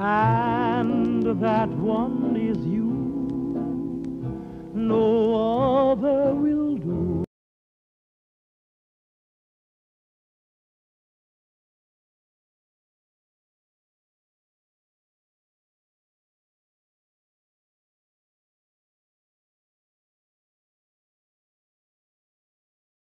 and that one is you. No other will